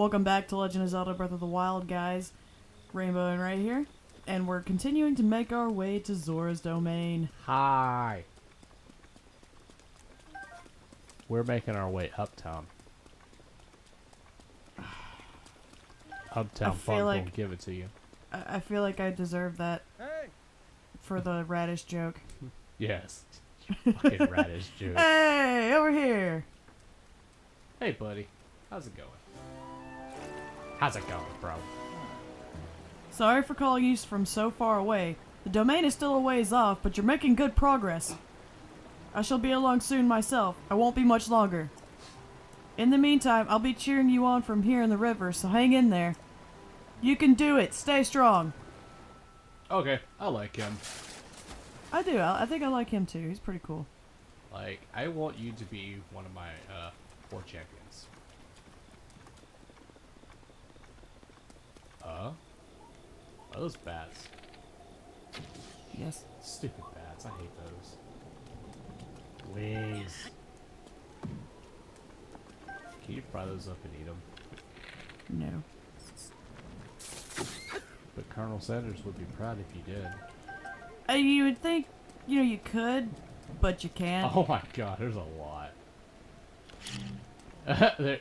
Welcome back to Legend of Zelda Breath of the Wild, guys. Rainbow and right here. And we're continuing to make our way to Zora's Domain. Hi. We're making our way uptown. Uptown I feel Funk like- will give it to you. I, I feel like I deserve that Hey, for the radish joke. Yes. Fucking radish joke. Hey, over here. Hey, buddy. How's it going? How's it going, bro? Sorry for calling you from so far away. The domain is still a ways off, but you're making good progress. I shall be along soon myself. I won't be much longer. In the meantime, I'll be cheering you on from here in the river, so hang in there. You can do it. Stay strong. Okay, I like him. I do. I, I think I like him too. He's pretty cool. Like, I want you to be one of my uh, four champions. Uh? Are those bats? Yes. Stupid bats. I hate those. Wings. Can you fry those up and eat them? No. But Colonel Sanders would be proud if you did. Uh, you would think, you know, you could, but you can't. Oh my god, there's a lot. there,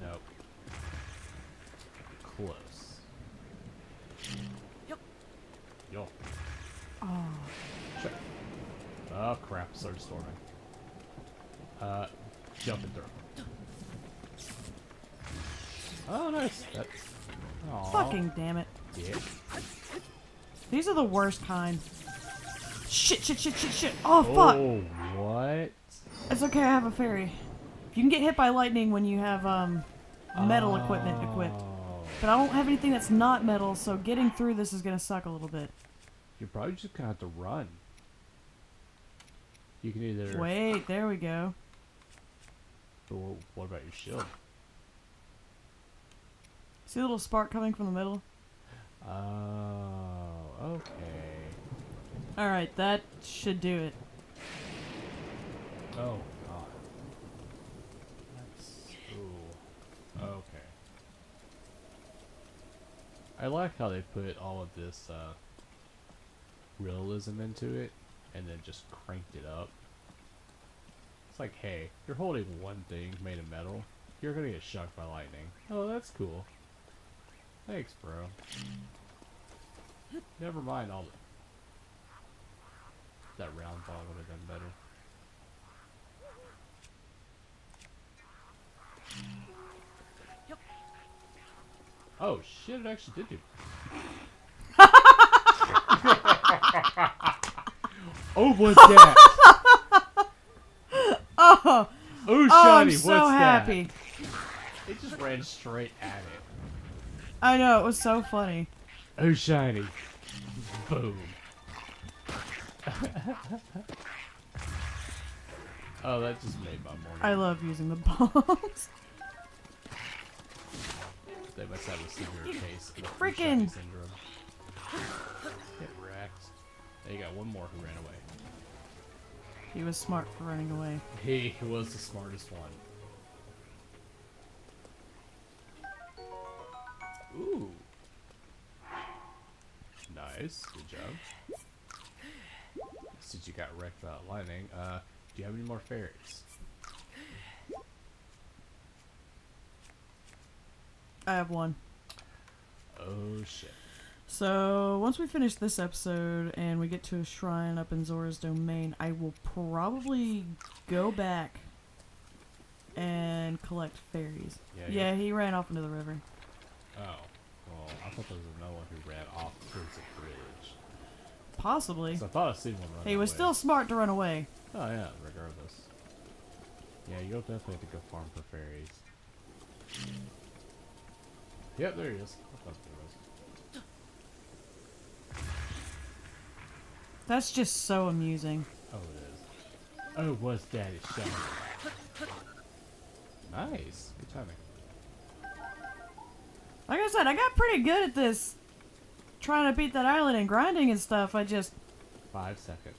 nope. Close. Yo. Oh. Check. Oh crap, started storming. Uh, jumping through. Oh, nice. That's. Aw. Fucking damn it. Yeah. These are the worst kind. Shit, shit, shit, shit, shit. Oh, fuck. Oh, what? It's okay, I have a fairy. You can get hit by lightning when you have, um, metal equipment equipped. But I don't have anything that's not metal, so getting through this is gonna suck a little bit. You're probably just gonna have to run. You can either. Wait, there we go. But what about your shield? See the little spark coming from the middle? Oh, okay. Alright, that should do it. Oh, God. That's. Ooh. Okay. I like how they put all of this uh, realism into it and then just cranked it up. It's like, hey, you're holding one thing made of metal. You're gonna get shocked by lightning. Oh, that's cool. Thanks, bro. Never mind all the... That round ball would have done better. Oh shit! It actually did do. oh, what's that? Oh, Oh, oh shiny! I'm so what's happy. that? It just ran straight at it. I know, it was so funny. Oh, shiny! Boom! oh, that just made my morning. I love using the bombs. They must have a severe case of the freaking- syndrome. Get wrecked. They got one more who ran away. he was smart for running away. He was the smartest one. Ooh. Nice. Good job. Since you got wrecked without lightning, uh, do you have any more fairies? I have one. Oh shit. So, once we finish this episode and we get to a shrine up in Zora's domain, I will probably go back and collect fairies. Yeah, Yeah, yeah. he ran off into the river. Oh. Well, I thought there was another one who ran off towards the bridge. Possibly. I thought I seen one run He was away. still smart to run away. Oh yeah, regardless. Yeah, you'll definitely have to go farm for fairies. Yep, there he is. I thought there was. That's just so amusing. Oh, it is. Oh, what's that? It's shiny. Nice. Good timing. Like I said, I got pretty good at this. Trying to beat that island and grinding and stuff. I just, Five seconds.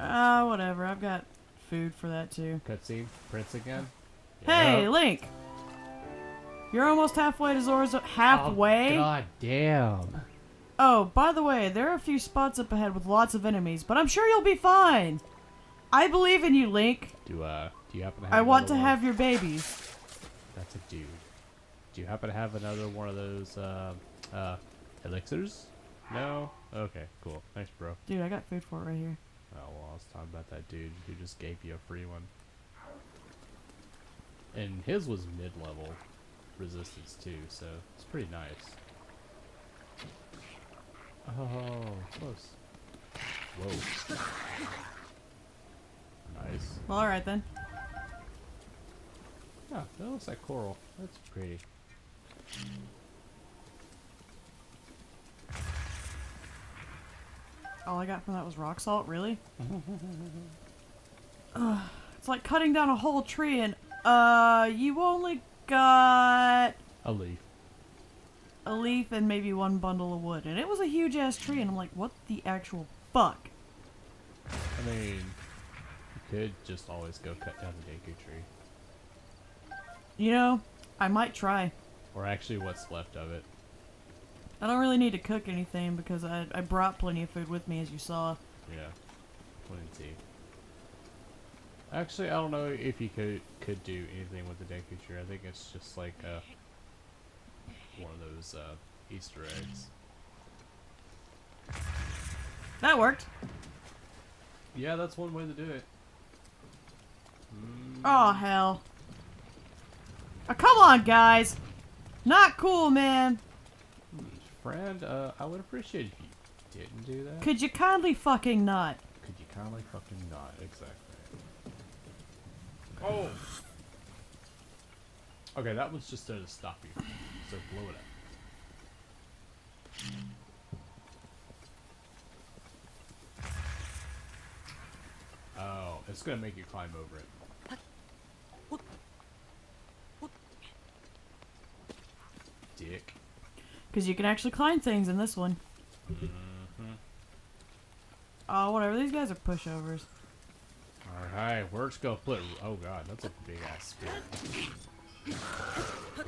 Ah, whatever. I've got food for that too. cutscene. Prince again. Hey, Yep. Link! You're almost halfway to Zora's... Halfway? Oh, God damn. Oh, by the way, there are a few spots up ahead with lots of enemies, but I'm sure you'll be fine. I believe in you, Link. Do uh, do you happen to have? I want to one? have your babies. That's a dude. Do you happen to have another one of those uh, uh, elixirs? No. Okay, cool. Thanks, bro. Dude, I got food for it right here. Oh well, I was talking about that dude who just gave you a free one. And his was mid-level resistance too, so it's pretty nice. Oh, close. Whoa. Nice. Well, alright then. Yeah, that looks like coral. That's pretty. All I got from that was rock salt, really? Ugh, it's like cutting down a whole tree and, uh, you only got A leaf. a leaf and maybe one bundle of wood. And it was a huge ass tree, and I'm like, what the actual fuck? I mean, you could just always go cut down the Deku tree. You know, I might try. Or actually, what's left of it. I don't really need to cook anything because I, I brought plenty of food with me, as you saw. Yeah. Plenty. Actually, I don't know if you could could do anything with the Deku tree. I think it's just like uh, one of those uh, Easter eggs. That worked. Yeah, that's one way to do it. Mm, Oh, hell. Oh, come on, guys. Not cool, man. friend, uh, I would appreciate if you didn't do that. Could you kindly fucking not? Could you kindly fucking not? Exactly. Oh! Okay, that was just there to stop you. So blow it up. Oh, it's gonna make you climb over it. Dick. Because you can actually climb things in this one. Mm-hmm. Oh, whatever. These guys are pushovers. Alright, we're just gonna put. Oh god, that's a big ass spear.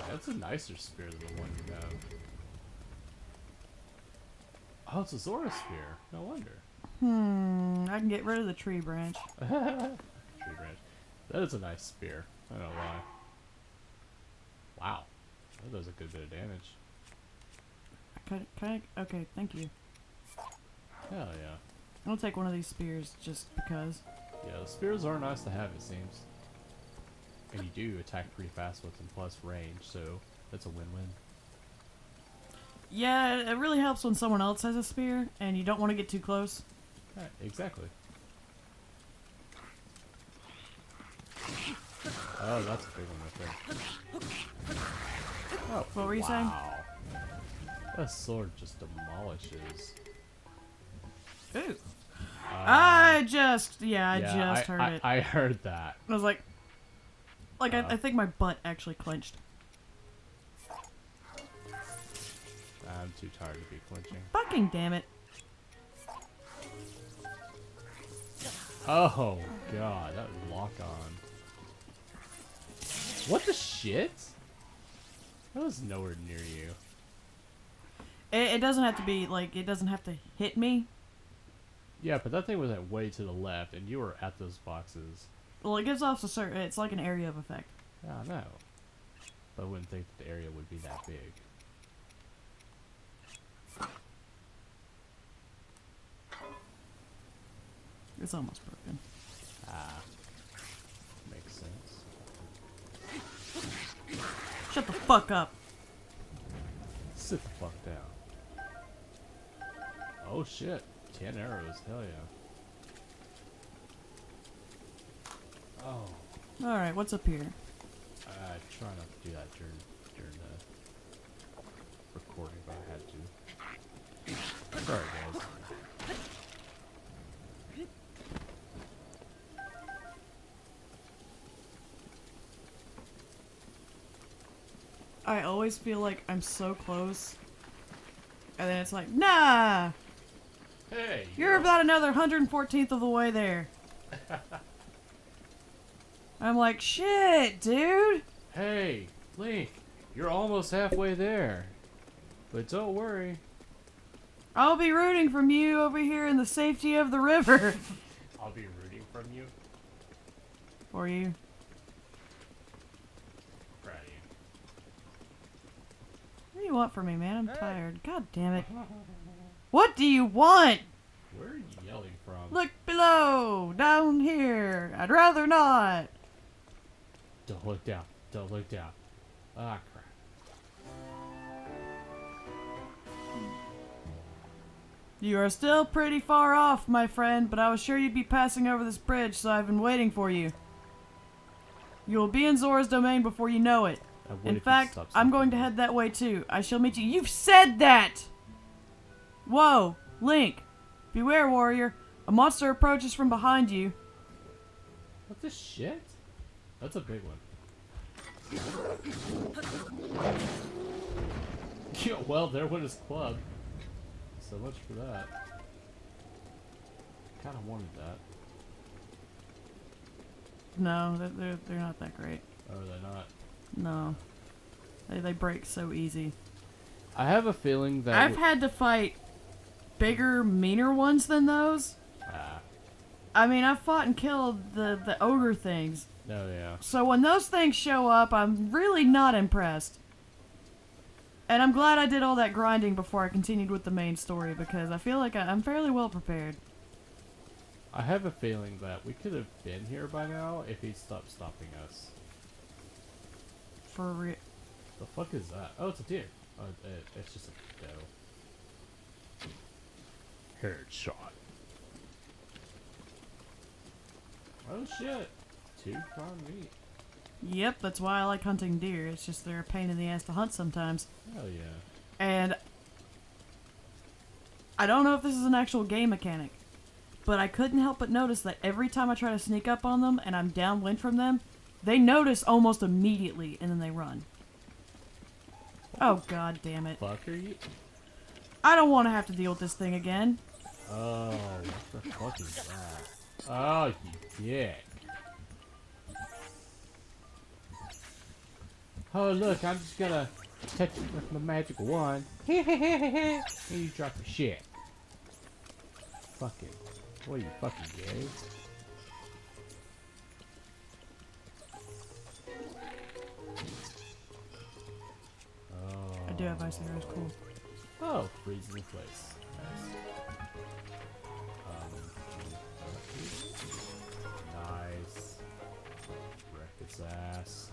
That's a nicer spear than the one you have. Oh, it's a Zora spear. No wonder. Hmm, I can get rid of the tree branch. Tree branch. That is a nice spear. I don't know why. Wow. That does a good bit of damage. Can, can I, okay, thank you. Hell yeah. I'll take one of these spears just because. Yeah, the spears are nice to have, it seems. And you do attack pretty fast with them, plus range, so that's a win-win. Yeah, it really helps when someone else has a spear and you don't want to get too close. Right, exactly. Oh, that's a big one right there. Oh, What were you saying? wow. That sword just demolishes. Ooh. Uh, I just, yeah, I yeah, just heard I, it. I heard that. I was like, like Uh. I, I think my butt actually clenched. I'm too tired to be flinching. Fucking damn it. Oh god, that lock on. What the shit? That was nowhere near you. It, it doesn't have to be, like, it doesn't have to hit me. Yeah, but that thing was at way to the left, and you were at those boxes. Well, it gives off a certain, it's like an area of effect. Yeah, I know. But I wouldn't think that the area would be that big. It's almost broken. Ah. Makes sense. Shut the fuck up. Sit the fuck down. Oh shit. Ten arrows, hell yeah. Oh. Alright, what's up here? I try not to do that during during the recording, but I had to. Sorry, guys. I always feel like I'm so close. And then it's like, nah! Hey, You're about another 114th of the way there. I'm like, shit, dude. Hey, Link, you're almost halfway there. But don't worry. I'll be rooting from you over here in the safety of the river. I'll be rooting from you. For you. Proud of you. What do you want from me, man? I'm tired. God damn it. What do you want? Where are you yelling from? Look below, down here. I'd rather not. Don't look down. Don't look down. Ah, crap. You are still pretty far off, my friend, but I was sure you'd be passing over this bridge, so I've been waiting for you. You will be in Zora's domain before you know it. I would if In fact, I'm going to head that way too. I shall meet you. You've said that! Whoa, Link. Beware, warrior. A monster approaches from behind you. What the shit? That's a big one. yeah, well, there went his club. So much for that. Kind of wanted that. No, they're, they're, they're not that great. Oh, or are they not? No. They, they break so easy. I have a feeling that. I've had to fight bigger, meaner ones than those. Ah, I mean, I've fought and killed the, the ogre things. no, yeah. So when those things show up, I'm really not impressed. And I'm glad I did all that grinding before I continued with the main story because I feel like I, I'm fairly well prepared. I have a feeling that we could have been here by now if he'd stopped stopping us. For real. The fuck is that? Oh, it's a deer. Oh, it, it's just a doe. Headshot. Oh shit! Two prime meat. Yep, that's why I like hunting deer. It's just they're a pain in the ass to hunt sometimes. Hell yeah. And I don't know if this is an actual game mechanic, but I couldn't help but notice that every time I try to sneak up on them and I'm downwind from them, they notice almost immediately and then they run. Oh god damn it. Fuck are you? I don't want to have to deal with this thing again. Oh, what the fuck is that? Oh, you dick. Oh, look, I'm just gonna touch it with my magic wand. and you drop your shit. Fucking. What are you, fucking gay? Oh. I do have ice in arrows, cool. Oh, freezing place. Its ass.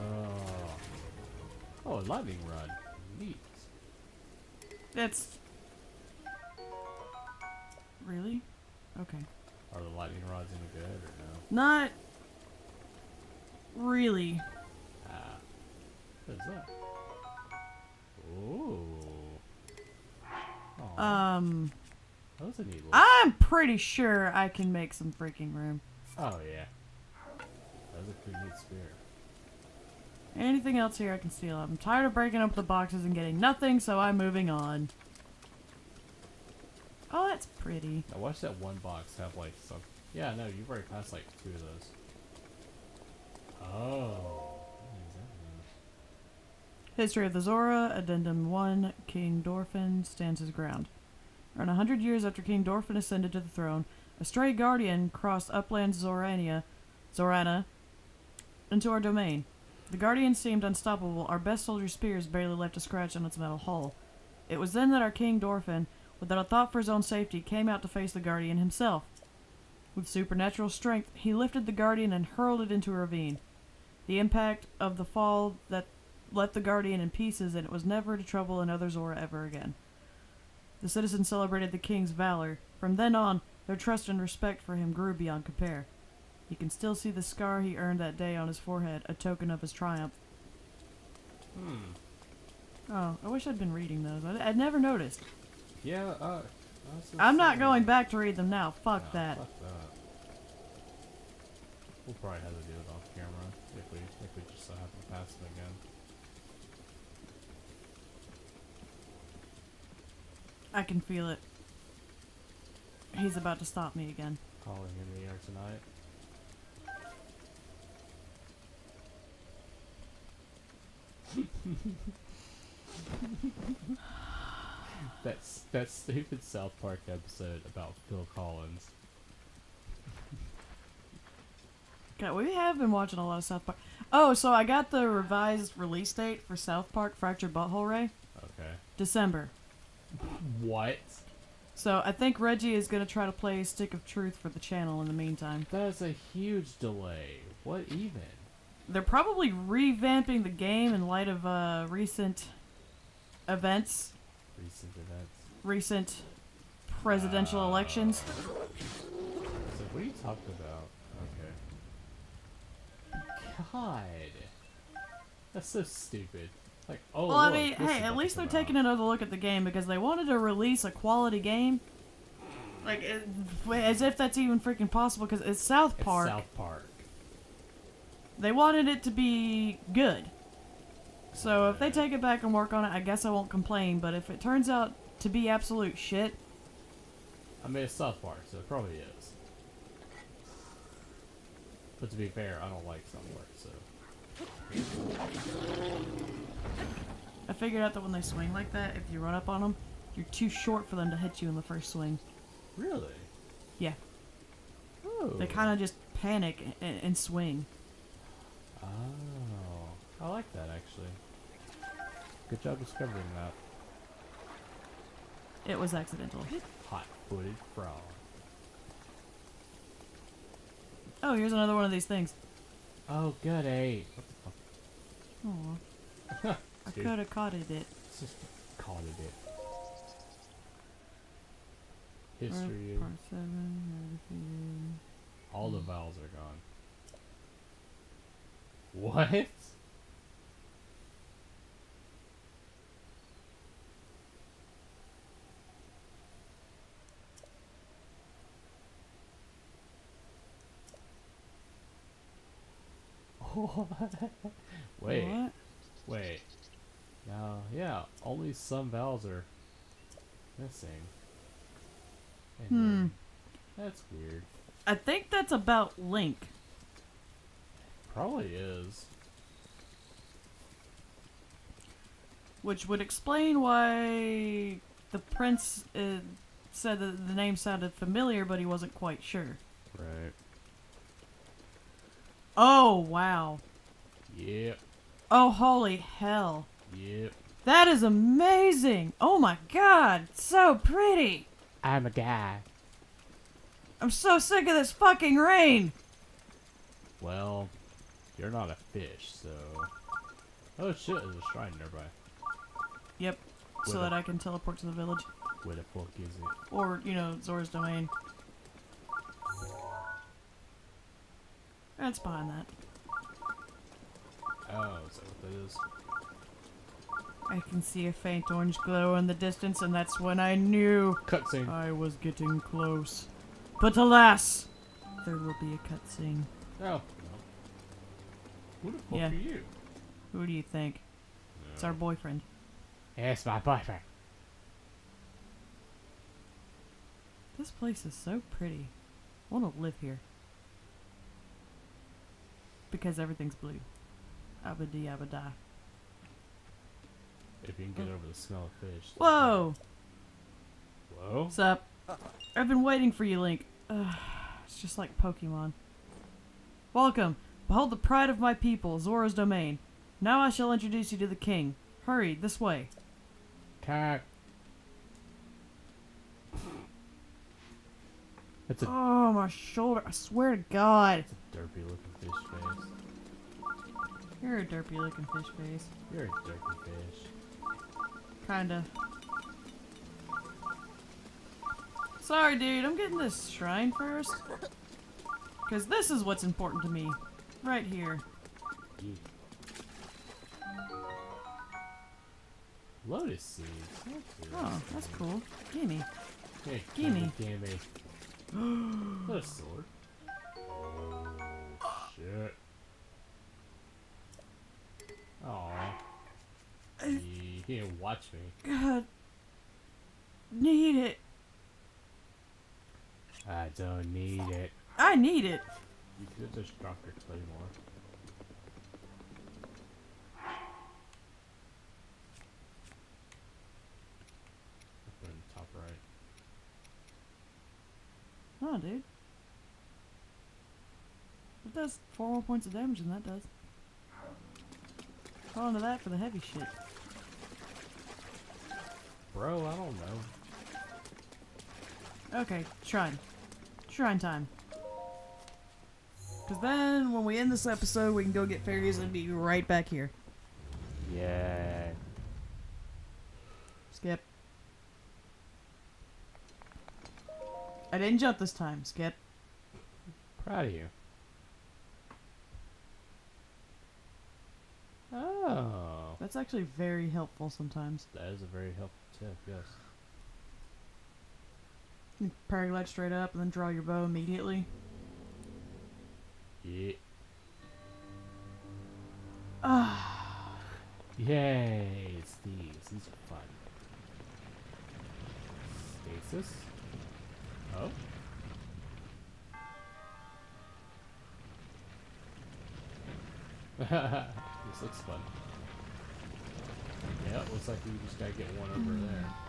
Oh. Oh, a lightning rod. Neat. That's. Really? Okay. Are the lightning rods any good or no? Not. Really. Ah. What is that? Ooh. Aw, Um. That was a neat. I'm pretty sure I can make some freaking room. Oh yeah. That was a pretty neat spear. Anything else here I can steal? I'm tired of breaking up the boxes and getting nothing, so I'm moving on. Oh, that's pretty. Now watch that one box have like some. Yeah, no, you've already passed like two of those. Oh. What does that mean? History of the Zora, Addendum 1, King Dorephan stands his ground. Around a hundred years after King Dorephan ascended to the throne, a stray guardian crossed upland Zorania, Zorana, into our domain. The guardian seemed unstoppable, our best soldier's spears barely left a scratch on its metal hull. It was then that our King Dorephan, without a thought for his own safety, came out to face the guardian himself. With supernatural strength, he lifted the guardian and hurled it into a ravine. The impact of the fall that left the Guardian in pieces, and it was never to trouble another Zora ever again. The citizens celebrated the king's valor. From then on, their trust and respect for him grew beyond compare. You can still see the scar he earned that day on his forehead, a token of his triumph. Hmm. Oh, I wish I'd been reading those. I'd, I'd never noticed. Yeah. Uh. I was gonna I'm not going back to read them now. Fuck No, that. Fuck that. We'll probably have to do it off camera if we if we just so happen to pass it again. I can feel it. He's about to stop me again. Calling in the air tonight. That's that stupid South Park episode about Phil Collins. God, we have been watching a lot of South Park. Oh, so I got the revised release date for South Park Fractured But Whole Ray. Okay. December. What? So I think Reggie is gonna try to play Stick of Truth for the channel in the meantime. That is a huge delay. What even? They're probably revamping the game in light of uh, recent events, Recent events. recent presidential Uh, elections. So what are you talking about? Okay. God. That's so stupid. Like, oh, Well, I mean, hey, at least they're about. taking another look at the game because they wanted to release a quality game. Like, it, as if that's even freaking possible because it's South It's Park. South Park. They wanted it to be good. So if they take it back and work on it, I guess I won't complain. But if it turns out to be absolute shit, I mean, it's South Park, so it probably is. But to be fair, I don't like South Park, so. I figured out that when they swing like that, if you run up on them, you're too short for them to hit you in the first swing. Really? Yeah, Oh. they kind of just panic and, and swing. Oh. I like that, actually. Good job discovering that. It was accidental. Hot footed frog. Oh, here's another one of these things. Oh, good eight. What Fuck? I could have caught it. it's just called it. History. Part seven. All the vowels are gone. What? Wait, What? wait. Now, yeah, only some vowels are missing. And Hmm. That's weird. I think that's about Link. Probably is. which would explain why the prince uh, said that the name sounded familiar, but he wasn't quite sure. Right. Oh wow! Yep. Oh holy hell! Yep. That is amazing! Oh my god, so pretty! I'm a guy. I'm so sick of this fucking rain. Well, you're not a fish, so. Oh shit, there's a shrine nearby. Yep. So Where that I can teleport to the village, Where the fuck is it? or you know, Zora's domain. That's behind that. Oh, is that what that is? I can see a faint orange glow in the distance, and that's when I knew Cutscene. I was getting close. But alas, there will be a cutscene. oh. No. Who the fuck Yeah. are you? Who do you think? It's our uh, boyfriend. Yes, my boyfriend. This place is so pretty. I want to live here. Because everything's blue. Abadi abada. If you can get oh. over the smell of fish. Whoa! Whoa? What's up? I've been waiting for you, Link. Ugh, it's just like Pokemon. Welcome. Behold the pride of my people, Zora's domain. Now I shall introduce you to the king. Hurry, this way. Cack. It's a, Oh, my shoulder. I swear to God. it's a derpy looking fish face. You're a derpy looking fish face. You're a derpy fish. Kinda. Sorry, dude. I'm getting this shrine first. Because this is what's important to me. Right here. You. Lotus seeds. That's Oh, that's cool. Gimme. Hey, Gimme. gimme. That's a sword. Shit. Aw. He didn't watch me. God. Need it. I don't need it. I need it. You could have just dropped your claymore. Put it in the top right. Dude. It does four more points of damage than that does. Call into that for the heavy shit. Bro, I don't know. Okay, shrine. Shrine time. Because then, when we end this episode, we can go get fairies and be right back here. Yeah. Skip. I didn't jump this time, Skip. Proud of you. Oh. That's actually very helpful sometimes. That is a very helpful tip, yes. You paraglide straight up and then draw your bow immediately. Yeah. Ah, Yay, it's these. These are fun. Stasis. This looks fun. Yeah, looks like we just gotta get one over there.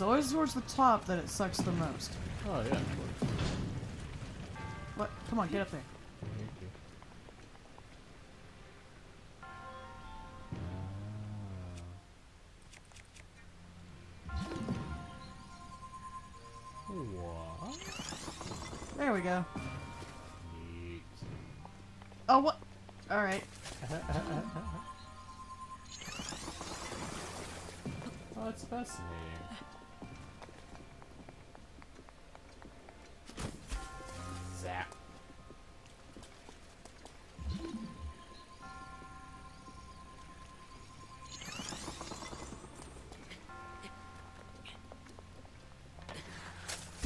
It's always towards the top that it sucks the most. Oh yeah, of course. What? Come on, get up there.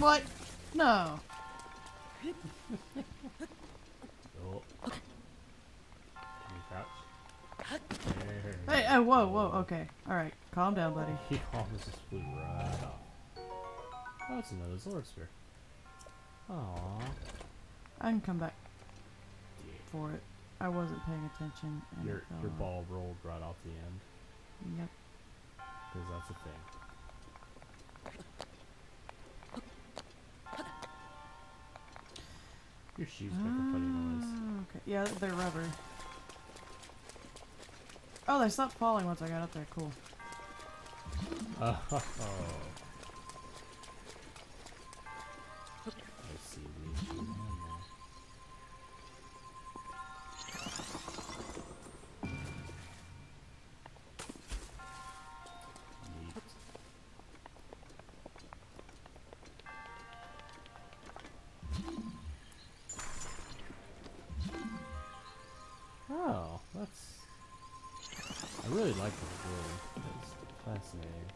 What? No. Oh. You. Hey, oh, whoa, whoa, okay. Alright, calm down, buddy. He almost just flew right off. Oh, it's another Zora spear. Aww. I can come back Yeah. for it. I wasn't paying attention. And Your, your off. ball rolled right off the end. Yep. Because that's a thing. Your shoes make a funny noise. Ah, Okay. Yeah, they're rubber. Oh, they stopped falling once I got up there. Cool. Oh. Really like this building. It's fascinating.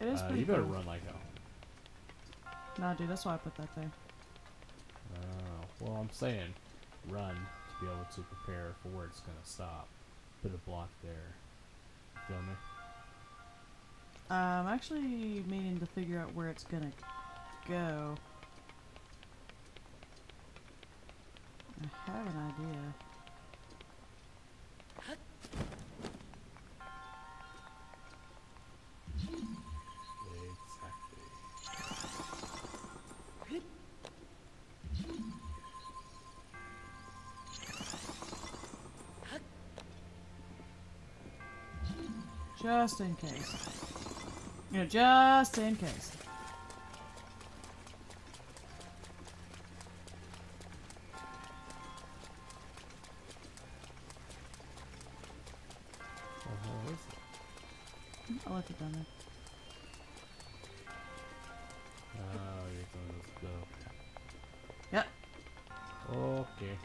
It is Uh, pretty you better cool. run like a. Nah, dude, that's why I put that there. Oh, well, I'm saying run to be able to prepare for where it's gonna stop. Put a block there. You feel me? I'm actually meaning to figure out where it's gonna go. I have an idea. Just in case. You know, just in case. What the hell it? I left it down there. Oh, you're going to go. Yep. Okay.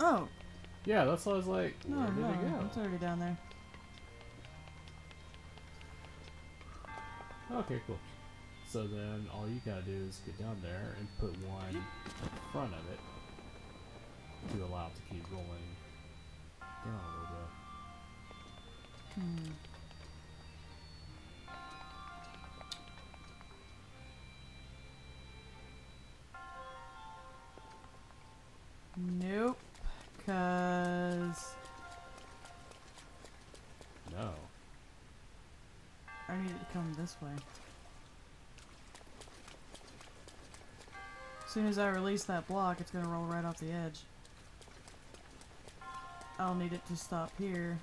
Oh, Yeah, that's why I was like, No, no, it's already down there. Okay, cool. So then all you gotta do is get down there and put one in front of it to allow it to keep rolling down a little bit. Hmm. This way. As soon as I release that block, it's gonna roll right off the edge. I'll need it to stop here.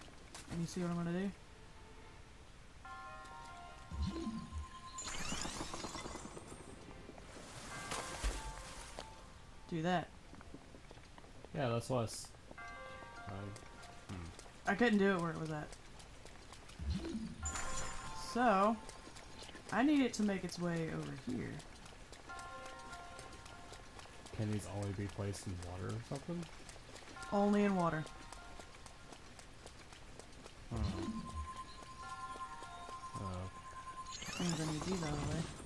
And you see what I'm gonna do? Do that. Yeah, that's why I s- I- hmm. I couldn't do it where it was at. So, I need it to make its way over here. Can these only be placed in water or something? Only in water. Oh. Oh. I need these out of the way.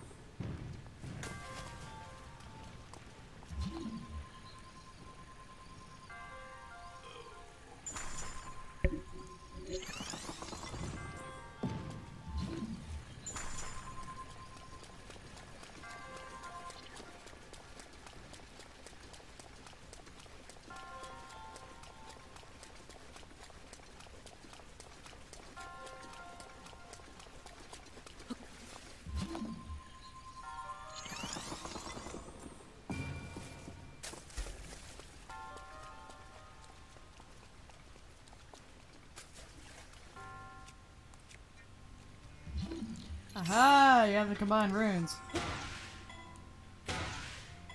Aha! You have the combined runes.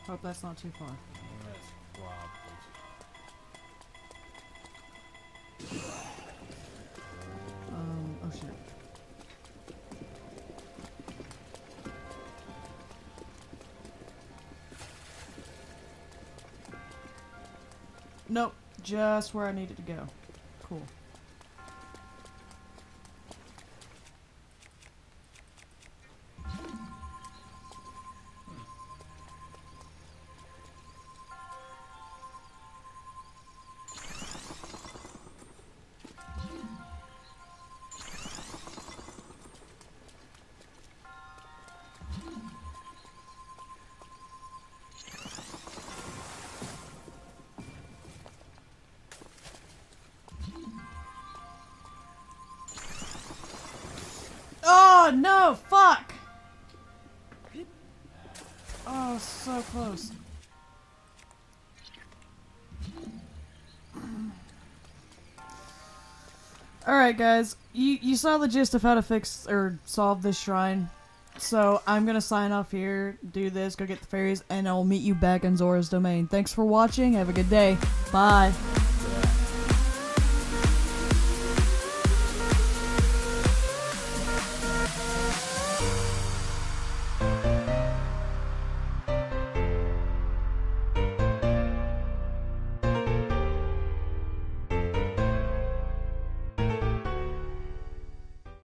Hope that's not too far. Um, oh shit. Nope, just where I need it to go. Cool. So close. Alright guys, you, you saw the gist of how to fix or solve this shrine. So I'm gonna sign off here, do this, go get the fairies, and I'll meet you back in Zora's domain. Thanks for watching, have a good day. Bye.